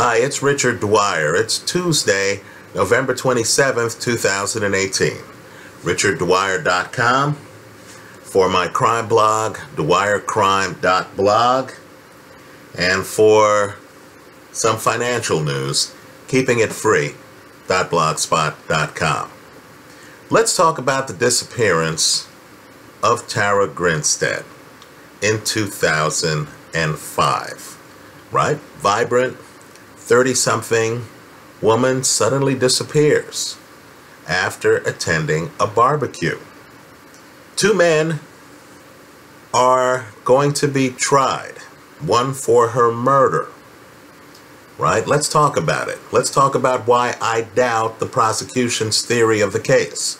Hi, it's Richard Dwyer. It's Tuesday, November 27th, 2018. RichardDwyer.com for my crime blog, dwyercrime.blog, and for some financial news, keepingitfree.blogspot.com. Let's talk about the disappearance of Tara Grinstead in 2005. Right? Vibrant, 30 something woman suddenly disappears after attending a barbecue. Two men are going to be tried, one for her murder. Right? Let's talk about it. Let's talk about why I doubt the prosecution's theory of the case.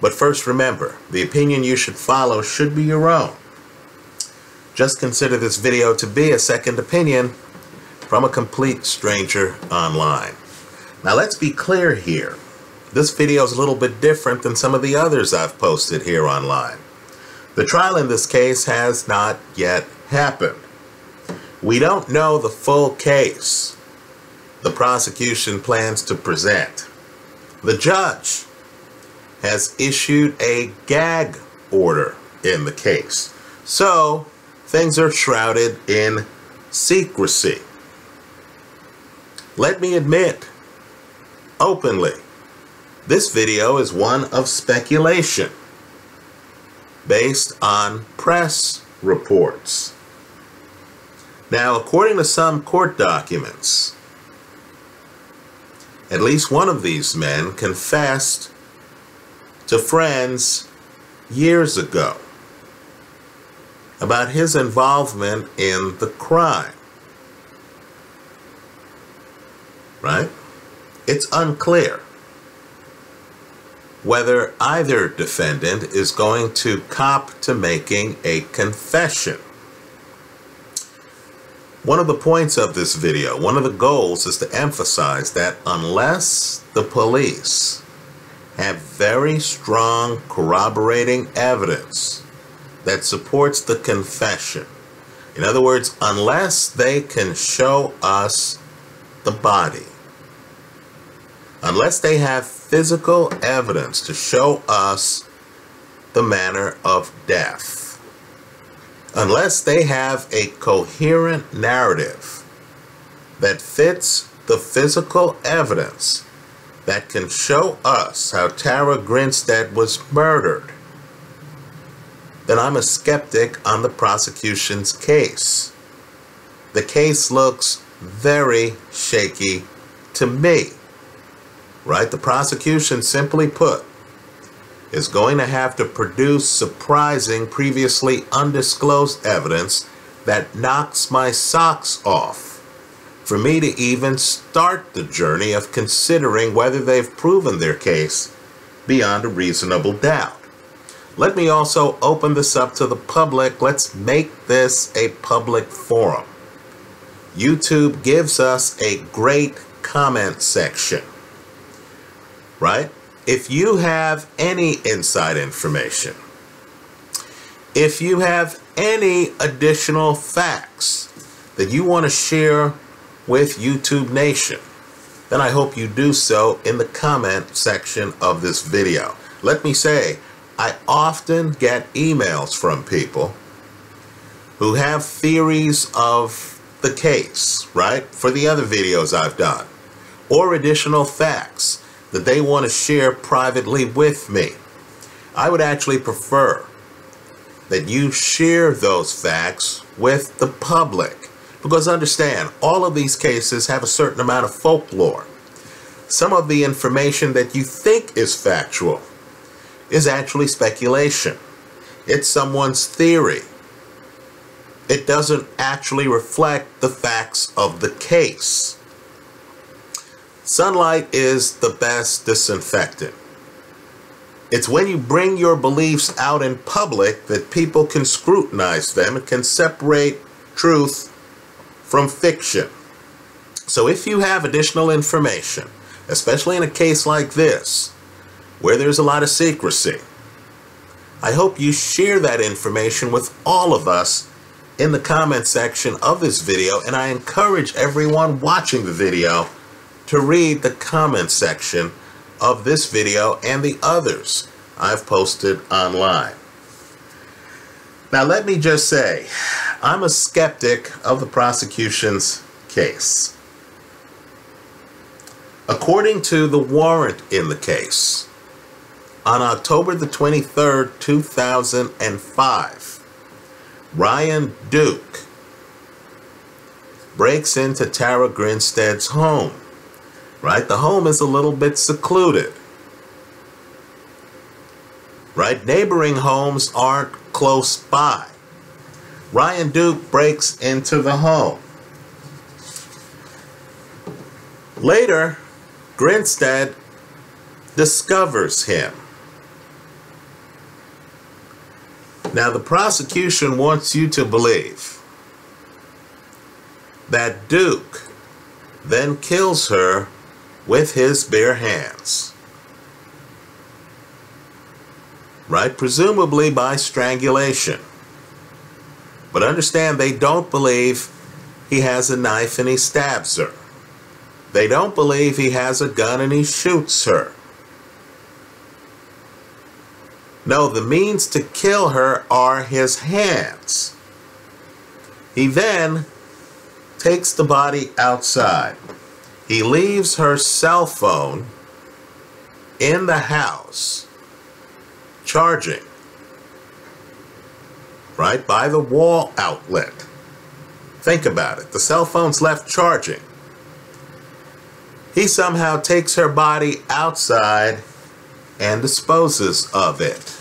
But first, remember the opinion you should follow should be your own. Just consider this video to be a second opinion from a complete stranger online. Now let's be clear here. This video is a little bit different than some of the others I've posted here online. The trial in this case has not yet happened. We don't know the full case the prosecution plans to present. The judge has issued a gag order in the case. So things are shrouded in secrecy. Let me admit openly, this video is one of speculation based on press reports. Now, according to some court documents, at least one of these men confessed to friends years ago about his involvement in the crime. Right? It's unclear whether either defendant is going to cop to making a confession. One of the points of this video, one of the goals is to emphasize that unless the police have very strong corroborating evidence that supports the confession, in other words, unless they can show us the body, unless they have physical evidence to show us the manner of death, unless they have a coherent narrative that fits the physical evidence that can show us how Tara Grinstead was murdered, then I'm a skeptic on the prosecution's case. The case looks very shaky to me right? The prosecution, simply put, is going to have to produce surprising, previously undisclosed evidence that knocks my socks off for me to even start the journey of considering whether they've proven their case beyond a reasonable doubt. Let me also open this up to the public. Let's make this a public forum. YouTube gives us a great comment section right? If you have any inside information, if you have any additional facts that you want to share with YouTube Nation, then I hope you do so in the comment section of this video. Let me say, I often get emails from people who have theories of the case, right, for the other videos I've done, or additional facts that they want to share privately with me. I would actually prefer that you share those facts with the public. Because understand, all of these cases have a certain amount of folklore. Some of the information that you think is factual is actually speculation. It's someone's theory. It doesn't actually reflect the facts of the case. Sunlight is the best disinfectant. It's when you bring your beliefs out in public that people can scrutinize them and can separate truth from fiction. So if you have additional information, especially in a case like this, where there's a lot of secrecy, I hope you share that information with all of us in the comment section of this video, and I encourage everyone watching the video to read the comment section of this video and the others I've posted online. Now, let me just say, I'm a skeptic of the prosecution's case. According to the warrant in the case, on October the 23rd, 2005, Ryan Duke breaks into Tara Grinstead's home. Right? The home is a little bit secluded. Right? Neighboring homes aren't close by. Ryan Duke breaks into the home. Later, Grinstead discovers him. Now, the prosecution wants you to believe that Duke then kills her with his bare hands. Right? Presumably by strangulation. But understand, they don't believe he has a knife and he stabs her. They don't believe he has a gun and he shoots her. No, the means to kill her are his hands. He then takes the body outside. He leaves her cell phone in the house charging right by the wall outlet. Think about it. The cell phone's left charging. He somehow takes her body outside and disposes of it.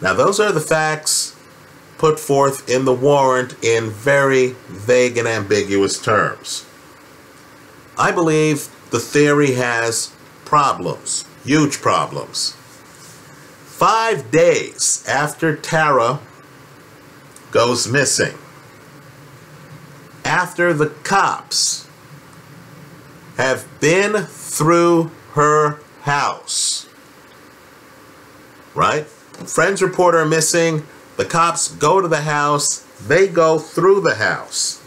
Now, those are the facts put forth in the warrant in very vague and ambiguous terms. I believe the theory has problems, huge problems. Five days after Tara goes missing, after the cops have been through her house. Right? Friends report her missing. The cops go to the house. They go through the house.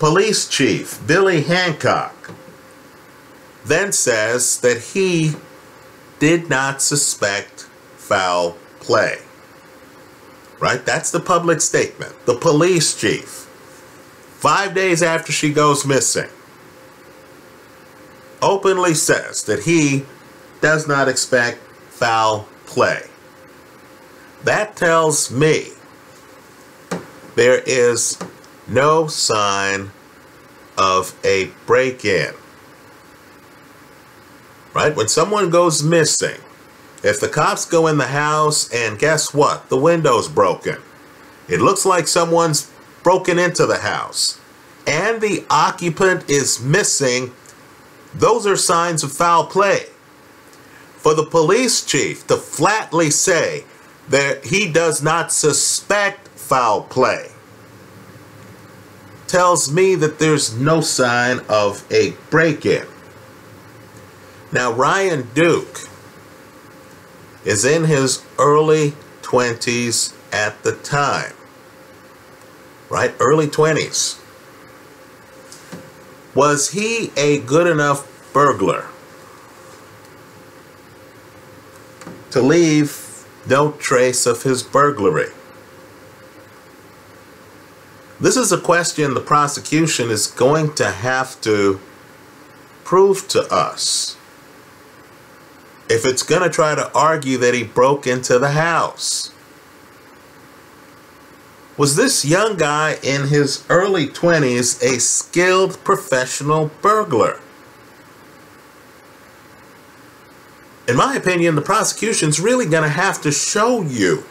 Police Chief Billy Hancock then says that he did not suspect foul play. Right? That's the public statement. The police chief. Five days after she goes missing openly says that he does not expect foul play. That tells me there is no sign of a break in. Right? When someone goes missing, if the cops go in the house and guess what? The window's broken. It looks like someone's broken into the house and the occupant is missing those are signs of foul play. For the police chief to flatly say that he does not suspect foul play tells me that there's no sign of a break in. Now, Ryan Duke is in his early 20s at the time, right? Early 20s. Was he a good enough burglar to leave no trace of his burglary? This is a question the prosecution is going to have to prove to us if it's going to try to argue that he broke into the house. Was this young guy in his early 20s a skilled professional burglar? In my opinion, the prosecution's really going to have to show you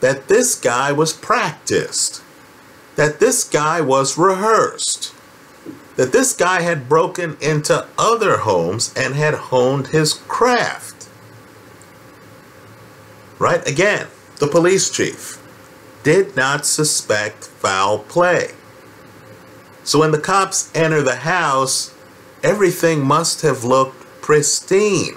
that this guy was practiced, that this guy was rehearsed, that this guy had broken into other homes and had honed his craft. Right? Again, the police chief did not suspect foul play. So when the cops enter the house, everything must have looked pristine.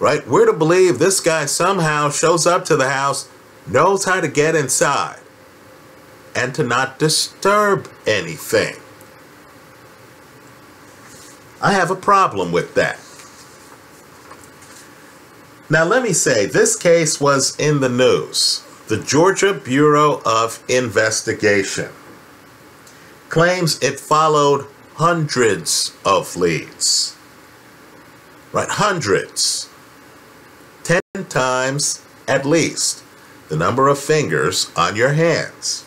right? We're to believe this guy somehow shows up to the house, knows how to get inside, and to not disturb anything. I have a problem with that. Now, let me say, this case was in the news. The Georgia Bureau of Investigation claims it followed hundreds of leads. Right, hundreds. Ten times at least the number of fingers on your hands.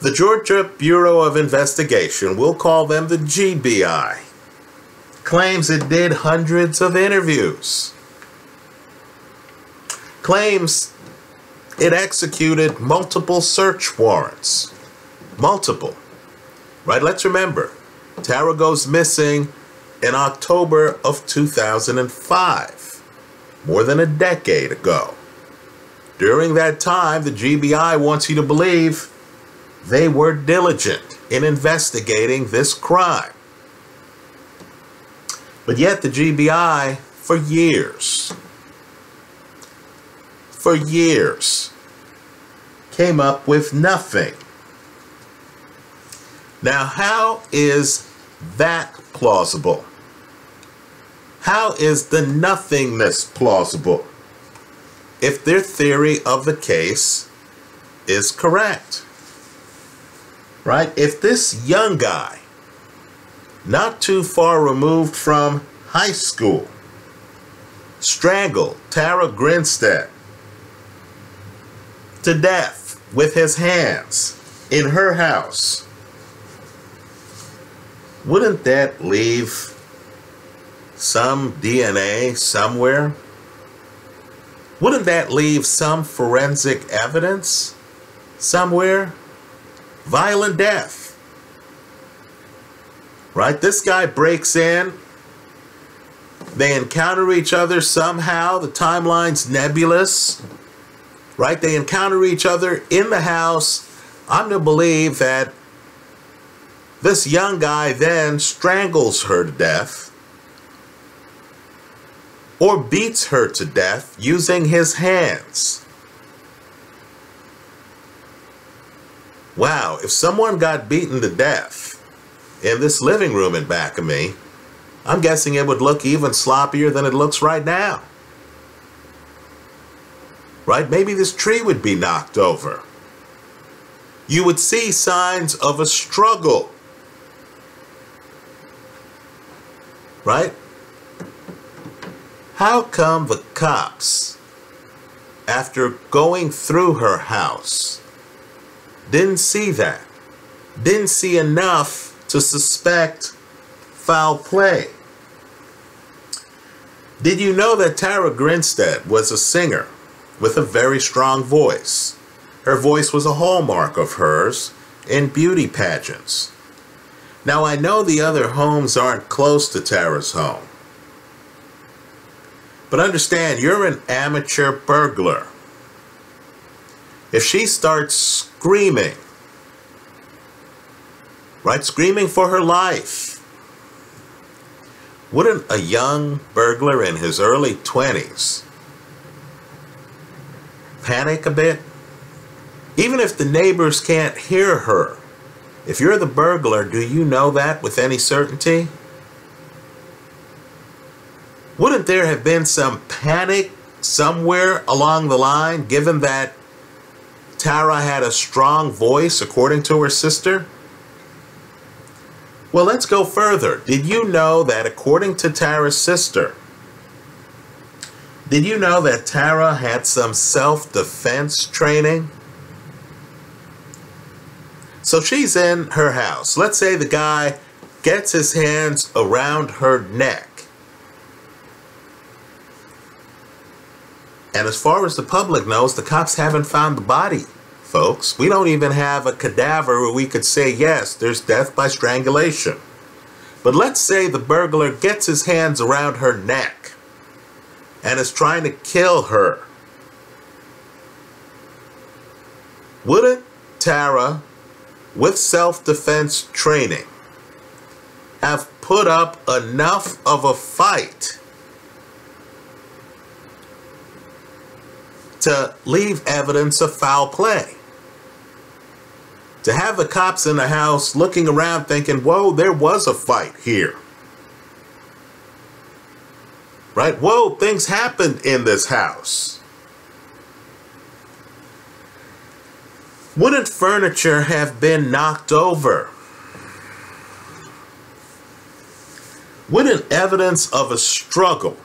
The Georgia Bureau of Investigation, we'll call them the GBI, claims it did hundreds of interviews. Claims it executed multiple search warrants. Multiple. Right? Let's remember, Tara goes missing in October of 2005, more than a decade ago. During that time, the GBI wants you to believe they were diligent in investigating this crime. But yet the GBI, for years, for years, came up with nothing. Now, how is that plausible? How is the nothingness plausible? If their theory of the case is correct right? If this young guy, not too far removed from high school, strangled Tara Grinstead to death with his hands in her house, wouldn't that leave some DNA somewhere? Wouldn't that leave some forensic evidence somewhere? violent death. Right? This guy breaks in. They encounter each other somehow. The timeline's nebulous. Right? They encounter each other in the house. I'm to believe that this young guy then strangles her to death or beats her to death using his hands. Wow, if someone got beaten to death in this living room in back of me, I'm guessing it would look even sloppier than it looks right now. Right? Maybe this tree would be knocked over. You would see signs of a struggle. Right? How come the cops, after going through her house, didn't see that. Didn't see enough to suspect foul play. Did you know that Tara Grinstead was a singer with a very strong voice? Her voice was a hallmark of hers in beauty pageants. Now, I know the other homes aren't close to Tara's home. But understand, you're an amateur burglar. If she starts screaming, right, screaming for her life, wouldn't a young burglar in his early 20s panic a bit? Even if the neighbors can't hear her, if you're the burglar, do you know that with any certainty? Wouldn't there have been some panic somewhere along the line, given that Tara had a strong voice, according to her sister? Well, let's go further. Did you know that according to Tara's sister, did you know that Tara had some self-defense training? So she's in her house. Let's say the guy gets his hands around her neck. And as far as the public knows, the cops haven't found the body, folks. We don't even have a cadaver where we could say, yes, there's death by strangulation. But let's say the burglar gets his hands around her neck and is trying to kill her. Wouldn't Tara, with self-defense training, have put up enough of a fight to leave evidence of foul play. To have the cops in the house looking around thinking, whoa, there was a fight here. Right? Whoa, things happened in this house. Wouldn't furniture have been knocked over? Wouldn't evidence of a struggle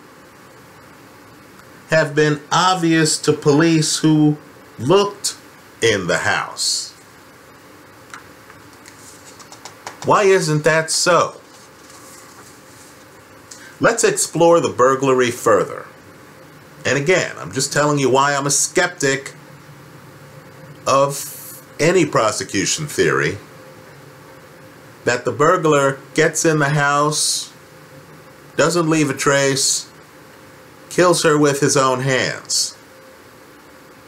have been obvious to police who looked in the house? Why isn't that so? Let's explore the burglary further. And again, I'm just telling you why I'm a skeptic of any prosecution theory that the burglar gets in the house, doesn't leave a trace, kills her with his own hands,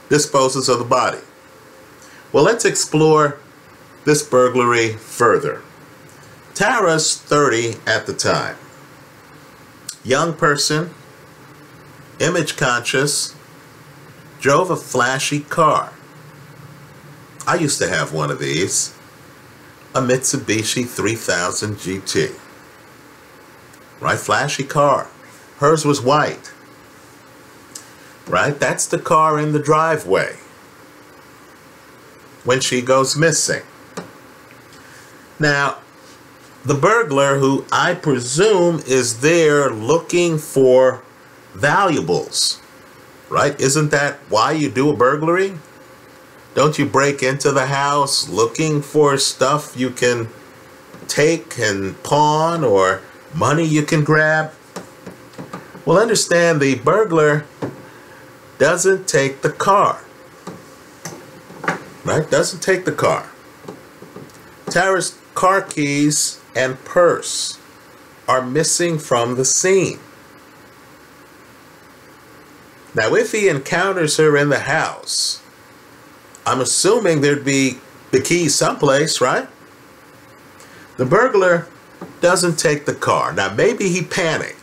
disposes of the body. Well, let's explore this burglary further. Tara's 30 at the time young person, image conscious, drove a flashy car. I used to have one of these, a Mitsubishi 3000 GT. Right, flashy car. Hers was white. Right, that's the car in the driveway when she goes missing. Now, the burglar, who I presume is there looking for valuables, right? Isn't that why you do a burglary? Don't you break into the house looking for stuff you can take and pawn or money you can grab? Well, understand the burglar doesn't take the car. Right? Doesn't take the car. Tara's car keys and purse are missing from the scene. Now, if he encounters her in the house, I'm assuming there'd be the keys someplace, right? The burglar doesn't take the car. Now, maybe he panicked.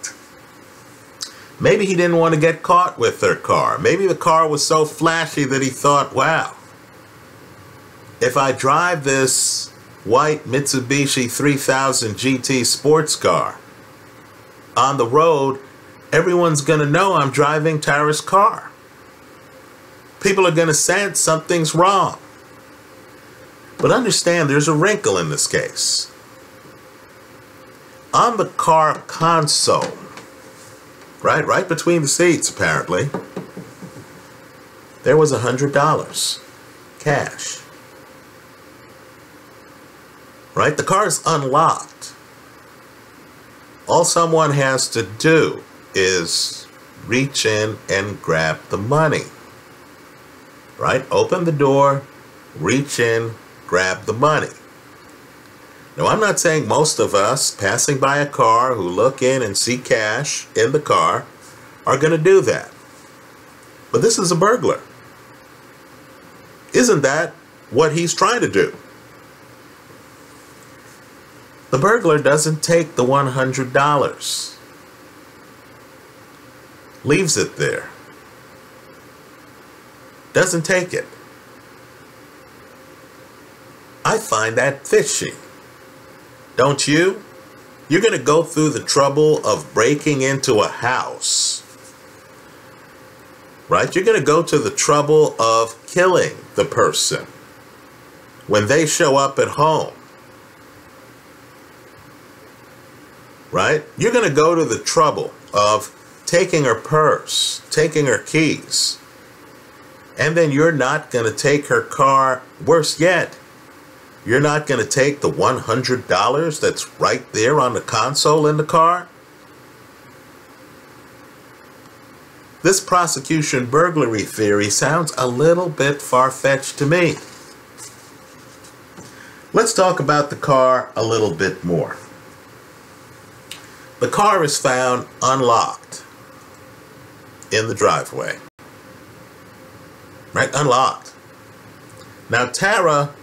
Maybe he didn't want to get caught with their car. Maybe the car was so flashy that he thought, wow, if I drive this white Mitsubishi 3000 GT sports car. On the road, everyone's going to know I'm driving Tara's car. People are going to sense something's wrong. But understand there's a wrinkle in this case. On the car console, right, right between the seats apparently, there was a $100 cash right? The car is unlocked. All someone has to do is reach in and grab the money, right? Open the door, reach in, grab the money. Now, I'm not saying most of us passing by a car who look in and see cash in the car are going to do that. But this is a burglar. Isn't that what he's trying to do? The burglar doesn't take the $100. Leaves it there. Doesn't take it. I find that fishy. Don't you? You're going to go through the trouble of breaking into a house. Right? You're going to go to the trouble of killing the person when they show up at home. right? You're going to go to the trouble of taking her purse, taking her keys, and then you're not going to take her car. Worse yet, you're not going to take the $100 that's right there on the console in the car. This prosecution burglary theory sounds a little bit far-fetched to me. Let's talk about the car a little bit more. The car is found unlocked in the driveway. Right? Unlocked. Now, Tara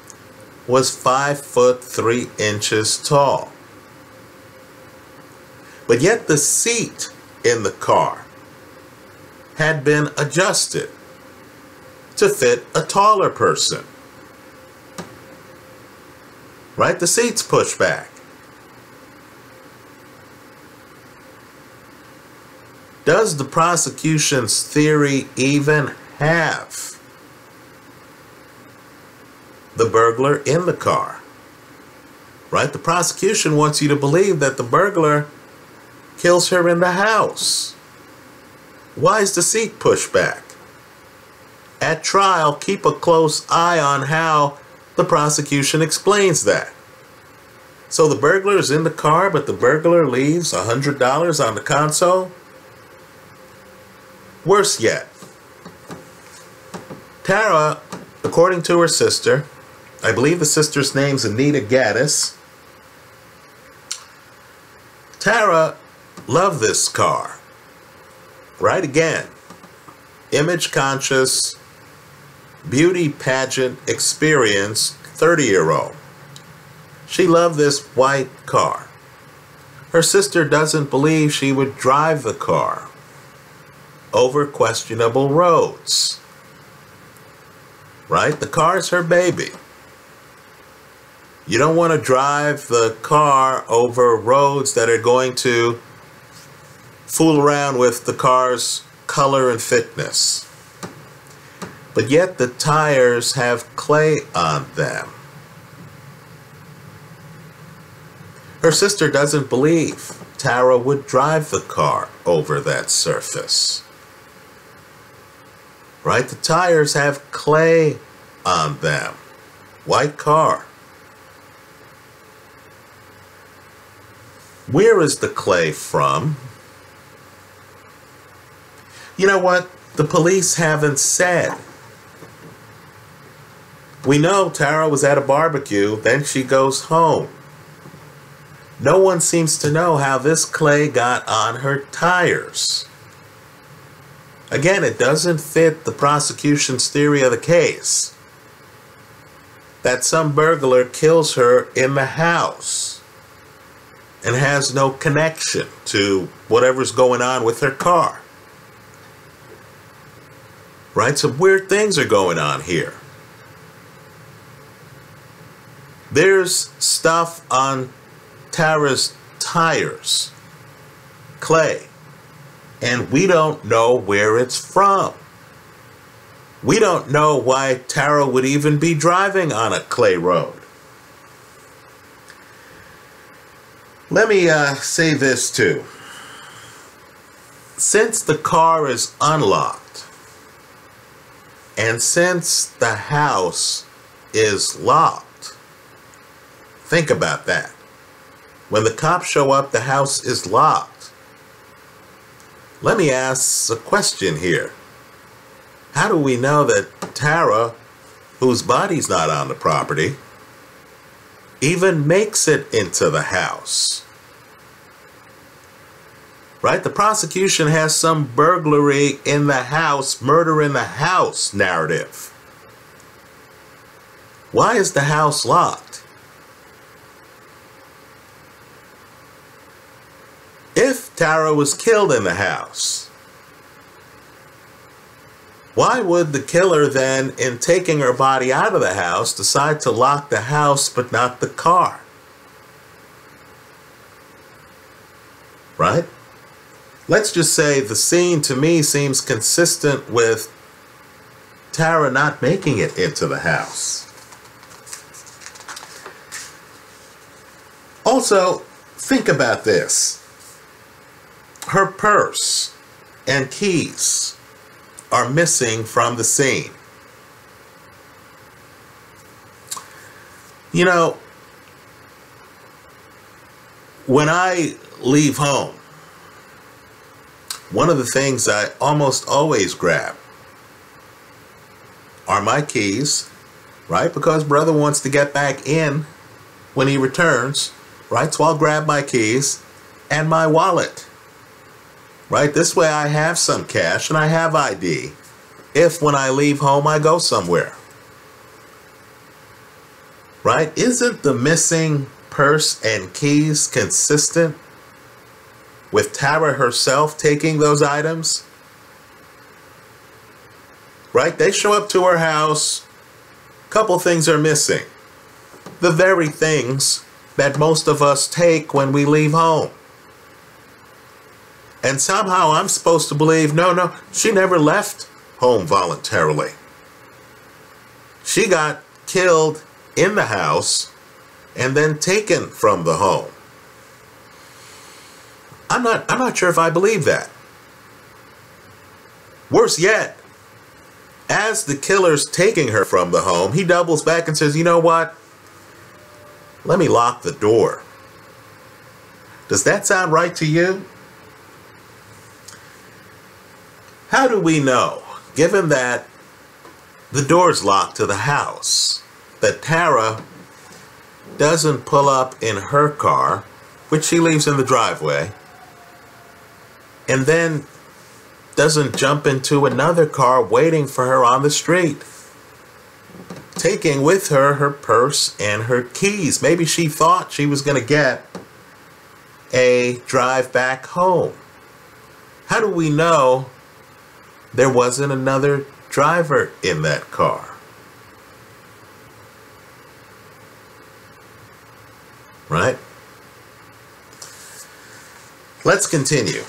was five foot three inches tall. But yet the seat in the car had been adjusted to fit a taller person. Right? The seats pushed back. Does the prosecution's theory even have the burglar in the car? Right? The prosecution wants you to believe that the burglar kills her in the house. Why is the seat pushed back? At trial, keep a close eye on how the prosecution explains that. So the burglar is in the car, but the burglar leaves $100 on the console? Worse yet, Tara, according to her sister, I believe the sister's name's Anita Gattis, Tara loved this car. Right again, image conscious, beauty pageant experience 30 year old. She loved this white car. Her sister doesn't believe she would drive the car over questionable roads. Right? The car's her baby. You don't want to drive the car over roads that are going to fool around with the car's color and thickness. But yet the tires have clay on them. Her sister doesn't believe Tara would drive the car over that surface right? The tires have clay on them. White car. Where is the clay from? You know what? The police haven't said. We know Tara was at a barbecue, then she goes home. No one seems to know how this clay got on her tires. Again, it doesn't fit the prosecution's theory of the case that some burglar kills her in the house and has no connection to whatever's going on with her car. Right? Some weird things are going on here. There's stuff on Tara's tires, clay and we don't know where it's from. We don't know why Tara would even be driving on a clay road. Let me uh, say this too. Since the car is unlocked, and since the house is locked, think about that. When the cops show up, the house is locked. Let me ask a question here. How do we know that Tara, whose body's not on the property, even makes it into the house? Right? The prosecution has some burglary in the house, murder in the house narrative. Why is the house locked? if Tara was killed in the house? Why would the killer then, in taking her body out of the house, decide to lock the house but not the car? Right? Let's just say the scene to me seems consistent with Tara not making it into the house. Also, think about this her purse and keys are missing from the scene. You know, when I leave home, one of the things I almost always grab are my keys, right? Because brother wants to get back in when he returns, right? So I'll grab my keys and my wallet right? This way I have some cash and I have ID if when I leave home I go somewhere. Right? Isn't the missing purse and keys consistent with Tara herself taking those items? right? They show up to her house. Couple things are missing. The very things that most of us take when we leave home. And somehow I'm supposed to believe no, no, she never left home voluntarily. She got killed in the house and then taken from the home. I'm not I'm not sure if I believe that. Worse yet, as the killer's taking her from the home, he doubles back and says, "You know what? Let me lock the door." Does that sound right to you? How do we know, given that the door's locked to the house, that Tara doesn't pull up in her car, which she leaves in the driveway, and then doesn't jump into another car waiting for her on the street, taking with her her purse and her keys. Maybe she thought she was going to get a drive back home. How do we know there wasn't another driver in that car. Right? Let's continue.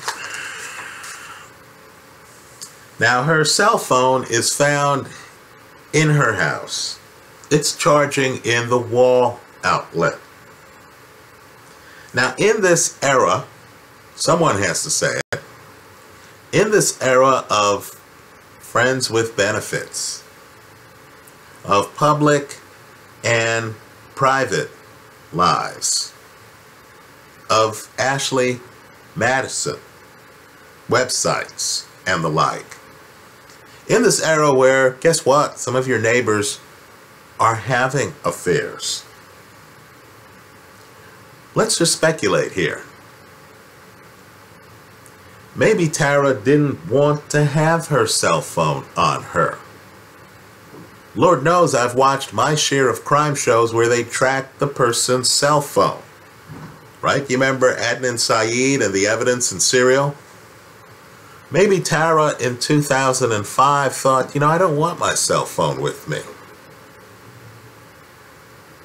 Now, her cell phone is found in her house. It's charging in the wall outlet. Now, in this era, someone has to say it, in this era of friends with benefits, of public and private lives, of Ashley Madison websites and the like. In this era where, guess what, some of your neighbors are having affairs. Let's just speculate here. Maybe Tara didn't want to have her cell phone on her. Lord knows I've watched my share of crime shows where they track the person's cell phone. Right? You remember Adnan Syed and the evidence in Serial? Maybe Tara in 2005 thought, you know, I don't want my cell phone with me.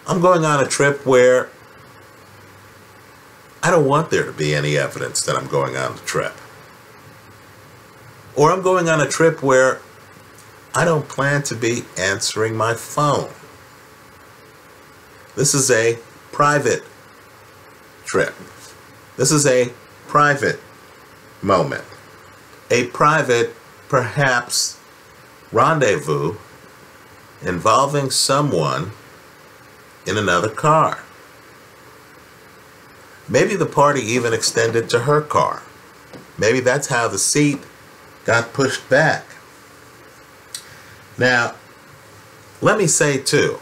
I'm going on a trip where I don't want there to be any evidence that I'm going on the trip. Or I'm going on a trip where I don't plan to be answering my phone. This is a private trip. This is a private moment. A private, perhaps, rendezvous involving someone in another car. Maybe the party even extended to her car. Maybe that's how the seat got pushed back. Now, let me say too,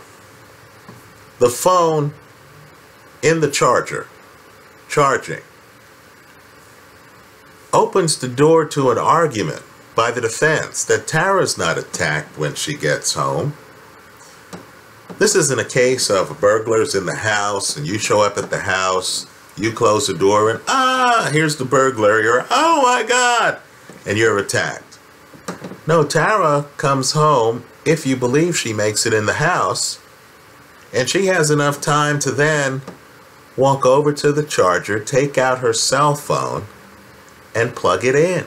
the phone in the charger, charging, opens the door to an argument by the defense that Tara's not attacked when she gets home. This isn't a case of burglars in the house and you show up at the house, you close the door and ah, here's the burglar. You're, oh my God, and you're attacked. No, Tara comes home, if you believe she makes it in the house, and she has enough time to then walk over to the charger, take out her cell phone, and plug it in.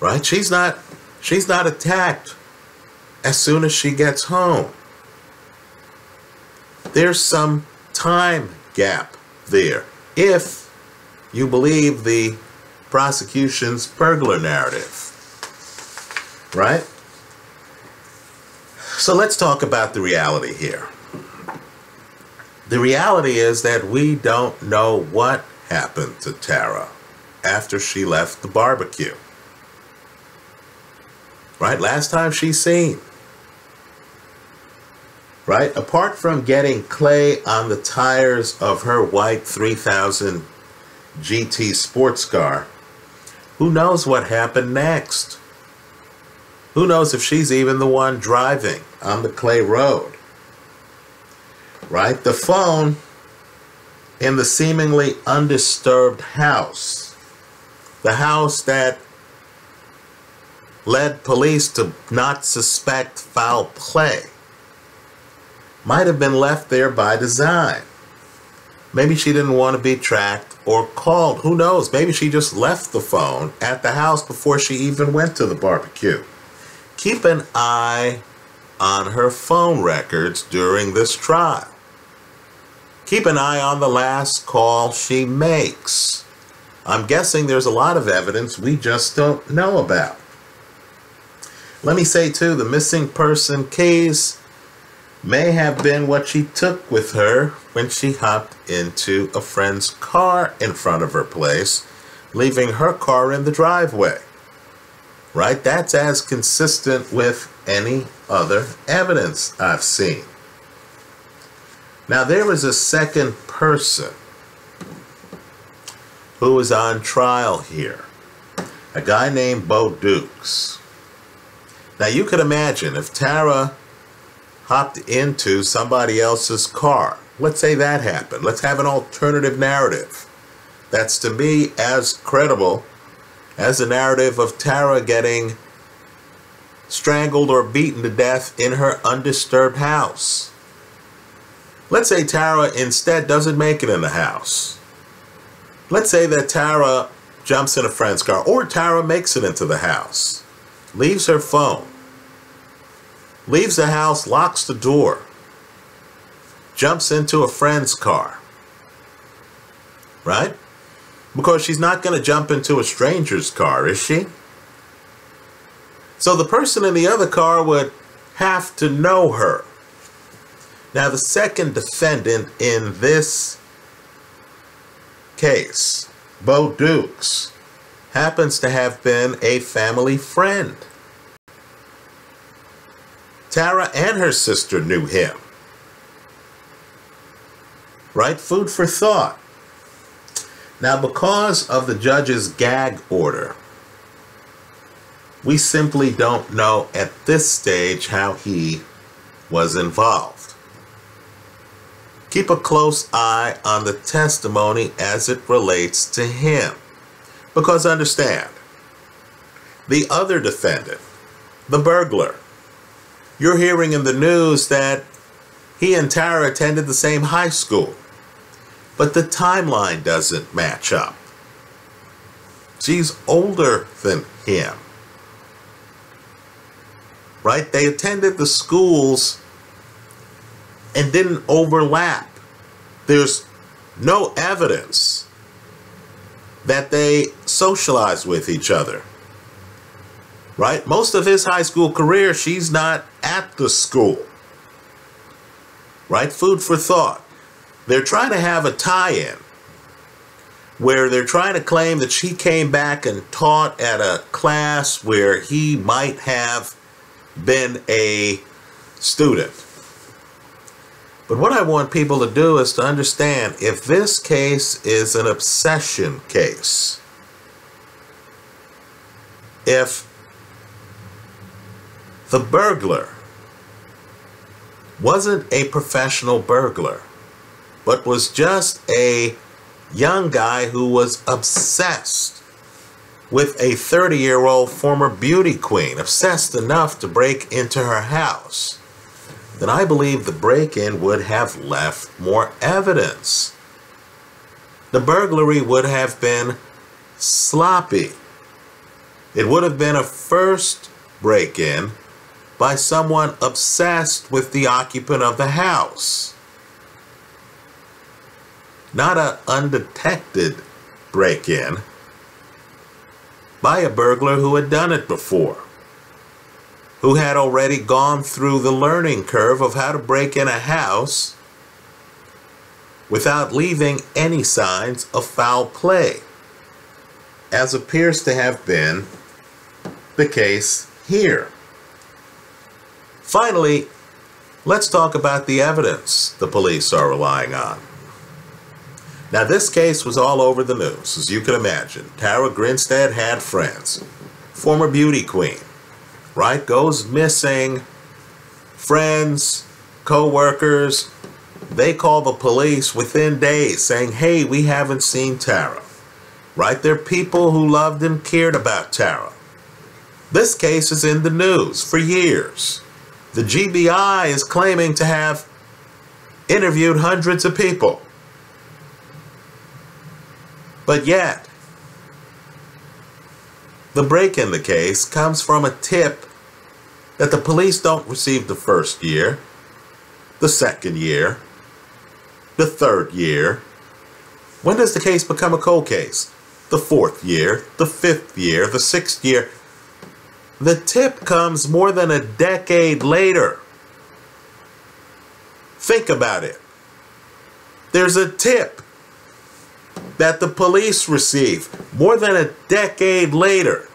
Right? She's not she's not attacked as soon as she gets home. There's some time gap there. If you believe the prosecution's burglar narrative. Right? So let's talk about the reality here. The reality is that we don't know what happened to Tara after she left the barbecue. Right? Last time she's seen. Right? Apart from getting clay on the tires of her white 3000 GT sports car, who knows what happened next? Who knows if she's even the one driving on the clay road? Right? The phone in the seemingly undisturbed house. The house that led police to not suspect foul play might have been left there by design. Maybe she didn't want to be tracked or called. Who knows? Maybe she just left the phone at the house before she even went to the barbecue. Keep an eye on her phone records during this trial. Keep an eye on the last call she makes. I'm guessing there's a lot of evidence we just don't know about. Let me say, too, the missing person case may have been what she took with her when she hopped into a friend's car in front of her place, leaving her car in the driveway. Right? That's as consistent with any other evidence I've seen. Now, there was a second person who was on trial here, a guy named Bo Dukes. Now, you could imagine if Tara hopped into somebody else's car. Let's say that happened. Let's have an alternative narrative. That's to me as credible as the narrative of Tara getting strangled or beaten to death in her undisturbed house. Let's say Tara instead doesn't make it in the house. Let's say that Tara jumps in a friend's car or Tara makes it into the house, leaves her phone, leaves the house, locks the door, jumps into a friend's car. Right? Because she's not going to jump into a stranger's car, is she? So the person in the other car would have to know her. Now, the second defendant in this case, Bo Dukes, happens to have been a family friend. Tara and her sister knew him. Right? Food for thought. Now, because of the judge's gag order, we simply don't know at this stage how he was involved. Keep a close eye on the testimony as it relates to him. Because understand, the other defendant, the burglar, you're hearing in the news that he and Tara attended the same high school, but the timeline doesn't match up. She's older than him. Right? They attended the schools and didn't overlap. There's no evidence that they socialized with each other right? Most of his high school career, she's not at the school, right? Food for thought. They're trying to have a tie in where they're trying to claim that she came back and taught at a class where he might have been a student. But what I want people to do is to understand if this case is an obsession case, if the burglar wasn't a professional burglar, but was just a young guy who was obsessed with a 30 year old former beauty queen, obsessed enough to break into her house, then I believe the break in would have left more evidence. The burglary would have been sloppy. It would have been a first break in by someone obsessed with the occupant of the house. Not an undetected break in by a burglar who had done it before, who had already gone through the learning curve of how to break in a house without leaving any signs of foul play, as appears to have been the case here. Finally, let's talk about the evidence the police are relying on. Now, this case was all over the news, as you can imagine. Tara Grinstead had friends. Former beauty queen, right? Goes missing. Friends, co-workers, they call the police within days saying, hey, we haven't seen Tara. Right? They're people who loved and cared about Tara. This case is in the news for years. The GBI is claiming to have interviewed hundreds of people. But yet, the break in the case comes from a tip that the police don't receive the first year, the second year, the third year. When does the case become a cold case? The fourth year, the fifth year, the sixth year. The tip comes more than a decade later. Think about it. There's a tip that the police receive more than a decade later.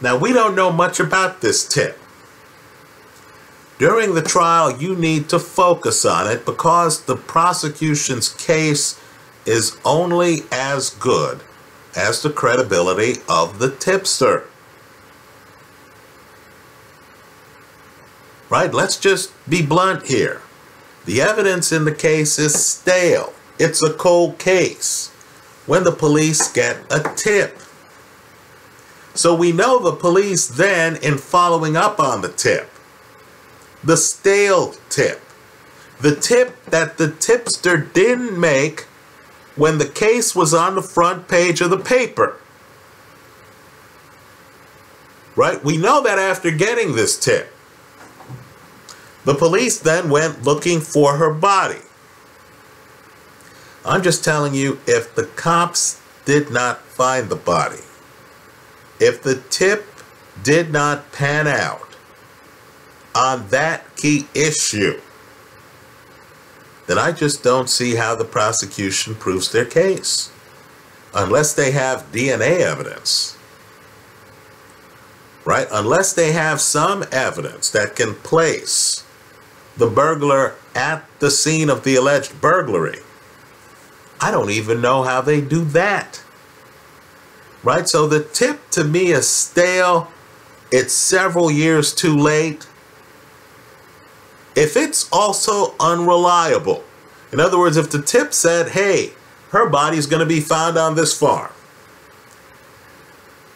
Now, we don't know much about this tip. During the trial, you need to focus on it because the prosecution's case is only as good as the credibility of the tipster. Right? Let's just be blunt here. The evidence in the case is stale. It's a cold case when the police get a tip. So we know the police then, in following up on the tip, the stale tip, the tip that the tipster didn't make when the case was on the front page of the paper. Right? We know that after getting this tip, the police then went looking for her body. I'm just telling you, if the cops did not find the body, if the tip did not pan out on that key issue, then I just don't see how the prosecution proves their case. Unless they have DNA evidence. Right? Unless they have some evidence that can place the burglar at the scene of the alleged burglary. I don't even know how they do that. Right? So the tip to me is stale. It's several years too late. If it's also unreliable, in other words, if the tip said, hey, her body's going to be found on this farm,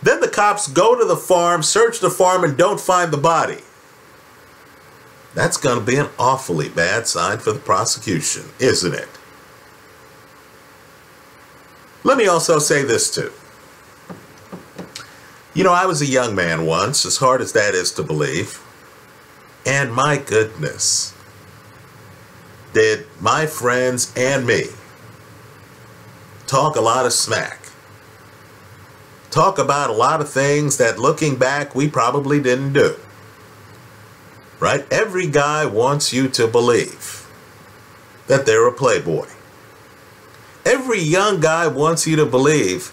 then the cops go to the farm, search the farm, and don't find the body. That's going to be an awfully bad sign for the prosecution, isn't it? Let me also say this too. You know, I was a young man once, as hard as that is to believe. And my goodness, did my friends and me talk a lot of smack. Talk about a lot of things that looking back we probably didn't do. Right? Every guy wants you to believe that they're a playboy. Every young guy wants you to believe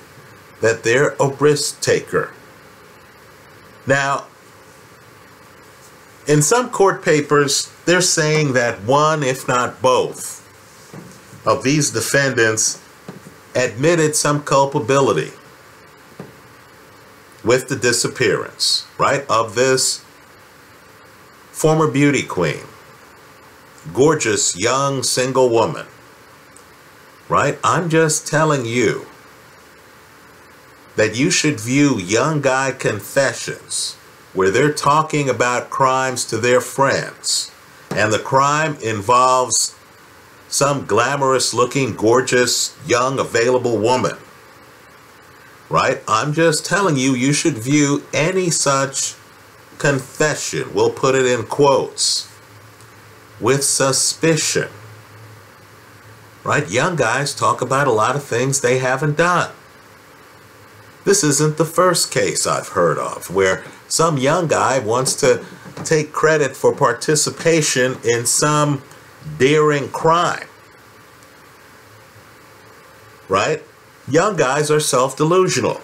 that they're a risk taker. Now, in some court papers, they're saying that one, if not both, of these defendants admitted some culpability with the disappearance, right, of this former beauty queen, gorgeous young single woman, right? I'm just telling you that you should view young guy confessions where they're talking about crimes to their friends, and the crime involves some glamorous looking, gorgeous, young, available woman. Right? I'm just telling you, you should view any such confession, we'll put it in quotes, with suspicion. Right? Young guys talk about a lot of things they haven't done. This isn't the first case I've heard of where some young guy wants to take credit for participation in some daring crime. Right? Young guys are self delusional.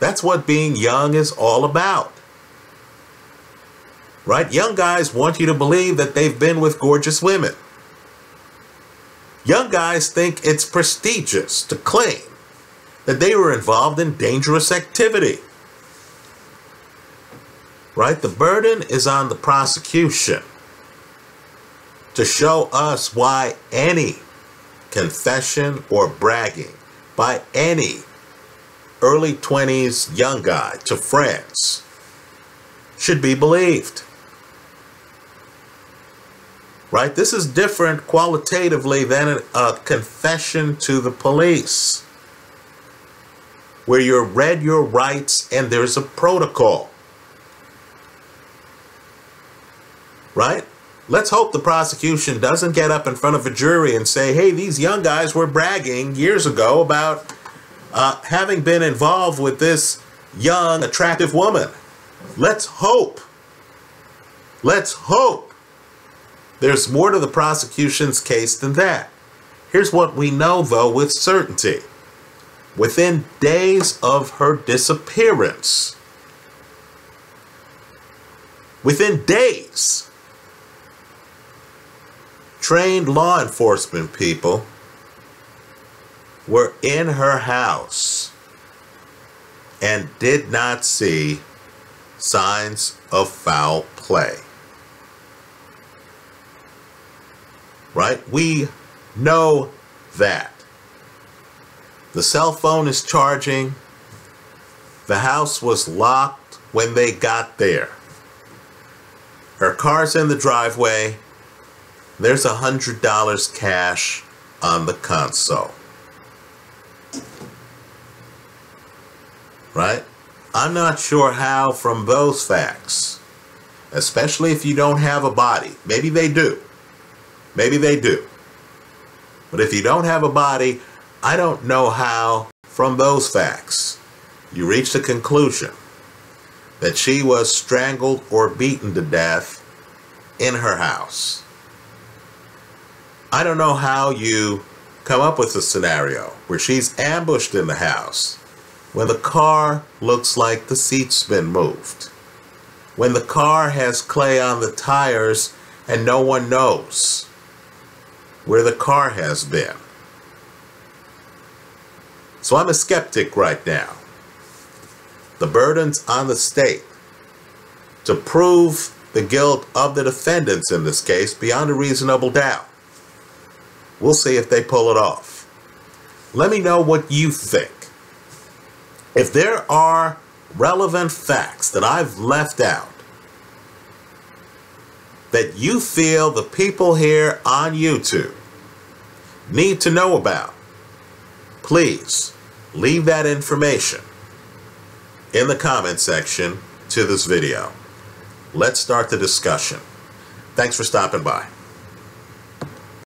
That's what being young is all about. Right? Young guys want you to believe that they've been with gorgeous women. Young guys think it's prestigious to claim that they were involved in dangerous activity. Right? The burden is on the prosecution to show us why any confession or bragging by any early 20s young guy to friends should be believed. Right? This is different qualitatively than a confession to the police, where you're read your rights and there's a protocol. Right? Let's hope the prosecution doesn't get up in front of a jury and say, hey, these young guys were bragging years ago about uh, having been involved with this young, attractive woman. Let's hope. Let's hope there's more to the prosecution's case than that. Here's what we know, though, with certainty. Within days of her disappearance, within days, trained law enforcement people were in her house and did not see signs of foul play. Right? We know that. The cell phone is charging. The house was locked when they got there. Her car's in the driveway. There's a hundred dollars cash on the console. Right? I'm not sure how from those facts, especially if you don't have a body. Maybe they do. Maybe they do. But if you don't have a body, I don't know how from those facts you reach the conclusion that she was strangled or beaten to death in her house. I don't know how you come up with a scenario where she's ambushed in the house when the car looks like the seat's been moved, when the car has clay on the tires and no one knows where the car has been. So I'm a skeptic right now. The burden's on the state to prove the guilt of the defendants in this case beyond a reasonable doubt. We'll see if they pull it off. Let me know what you think. If there are relevant facts that I've left out that you feel the people here on YouTube need to know about, please leave that information in the comment section to this video. Let's start the discussion. Thanks for stopping by.